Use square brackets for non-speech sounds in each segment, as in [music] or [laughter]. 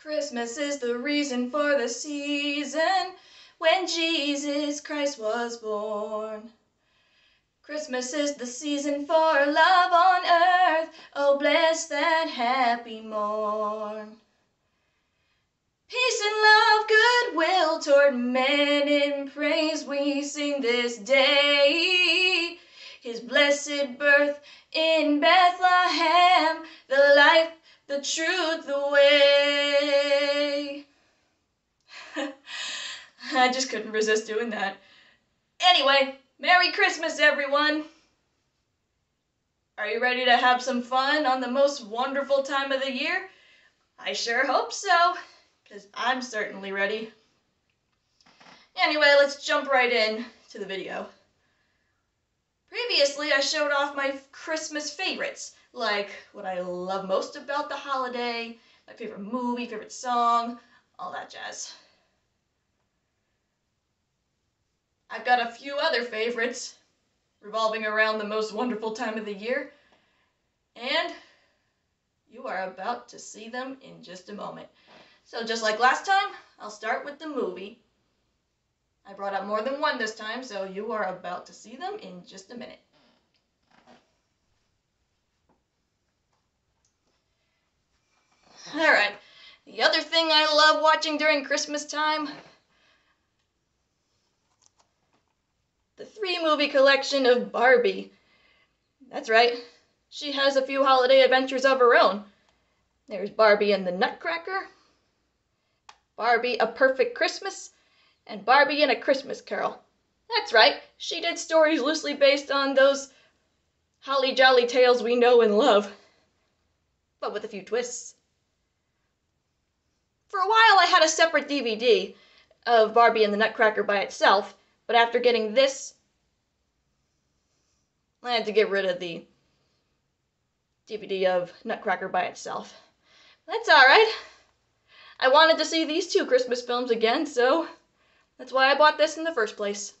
Christmas is the reason for the season when Jesus Christ was born. Christmas is the season for love on earth. Oh, bless that happy morn. Peace and love, goodwill toward men in praise we sing this day. His blessed birth in Bethlehem, the life, the truth, the way. [laughs] I just couldn't resist doing that. Anyway, Merry Christmas, everyone! Are you ready to have some fun on the most wonderful time of the year? I sure hope so, because I'm certainly ready. Anyway, let's jump right in to the video. Previously, I showed off my Christmas favorites, like what I love most about the holiday, my favorite movie, favorite song, all that jazz. I've got a few other favorites revolving around the most wonderful time of the year, and you are about to see them in just a moment. So just like last time, I'll start with the movie. I brought up more than one this time, so you are about to see them in just a minute. Alright, the other thing I love watching during Christmas time the three movie collection of Barbie. That's right, she has a few holiday adventures of her own. There's Barbie and the Nutcracker, Barbie A Perfect Christmas, and Barbie and a Christmas Carol. That's right, she did stories loosely based on those holly jolly tales we know and love, but with a few twists. For a while, I had a separate DVD of Barbie and the Nutcracker by itself, but after getting this, I had to get rid of the DVD of Nutcracker by itself. That's alright. I wanted to see these two Christmas films again, so that's why I bought this in the first place.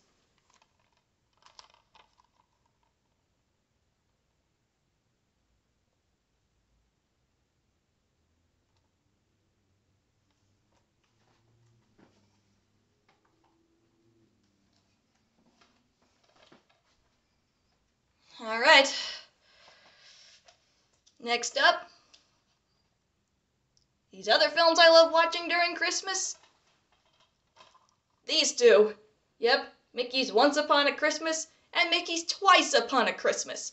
All right. Next up, these other films I love watching during Christmas. These two. Yep, Mickey's Once Upon a Christmas and Mickey's Twice Upon a Christmas.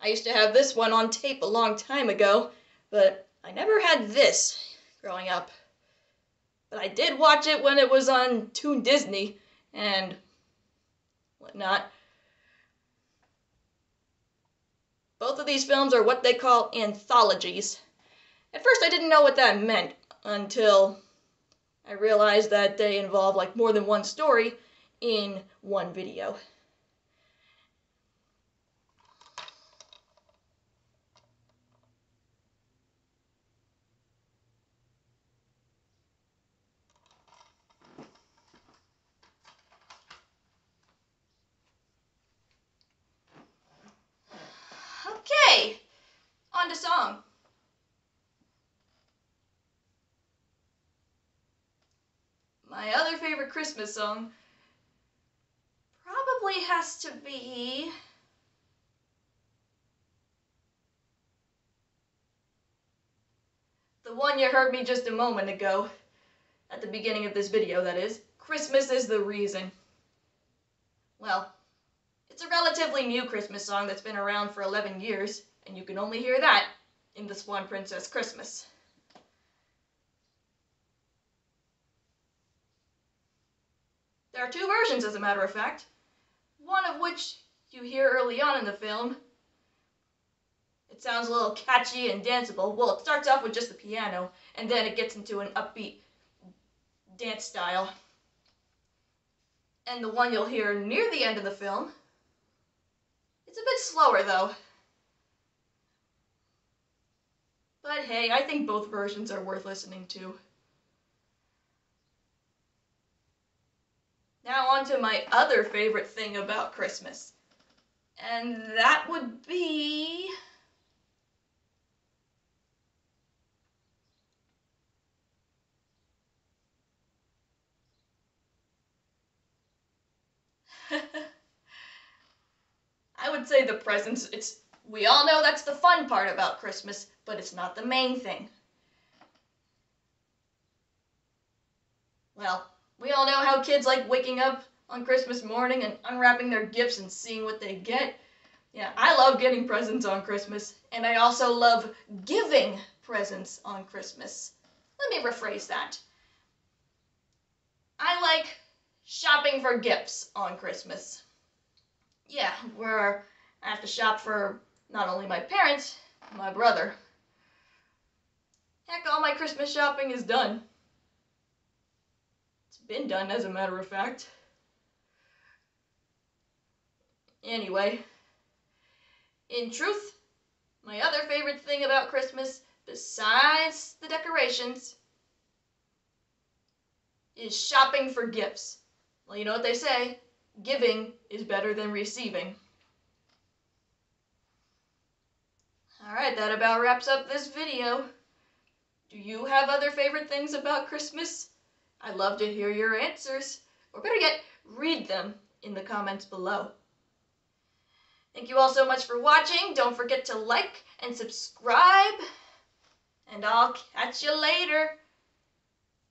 I used to have this one on tape a long time ago, but I never had this growing up. But I did watch it when it was on Toon Disney and whatnot. Of these films are what they call anthologies. At first, I didn't know what that meant until I realized that they involve like more than one story in one video. My other favorite Christmas song probably has to be the one you heard me just a moment ago, at the beginning of this video, that is. Christmas is the reason. Well, it's a relatively new Christmas song that's been around for 11 years, and you can only hear that in the Swan Princess Christmas. There are two versions, as a matter of fact, one of which you hear early on in the film. It sounds a little catchy and danceable. Well, it starts off with just the piano, and then it gets into an upbeat dance style. And the one you'll hear near the end of the film it's a bit slower though. But hey, I think both versions are worth listening to. Now on to my other favorite thing about Christmas. And that would be... [laughs] I would say the presents, it's we all know that's the fun part about Christmas, but it's not the main thing. Well, we all know how kids like waking up on Christmas morning and unwrapping their gifts and seeing what they get. Yeah, I love getting presents on Christmas, and I also love giving presents on Christmas. Let me rephrase that. I like shopping for gifts on Christmas. Yeah, where I have to shop for not only my parents, my brother. Heck, all my Christmas shopping is done. It's been done, as a matter of fact. Anyway, in truth, my other favorite thing about Christmas, besides the decorations, is shopping for gifts. Well, you know what they say giving is better than receiving. Alright, that about wraps up this video. Do you have other favorite things about Christmas? I'd love to hear your answers, or better yet, read them in the comments below. Thank you all so much for watching. Don't forget to like and subscribe. And I'll catch you later.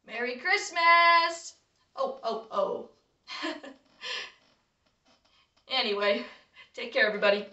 Merry Christmas! Oh, oh, oh. [laughs] anyway, take care, everybody.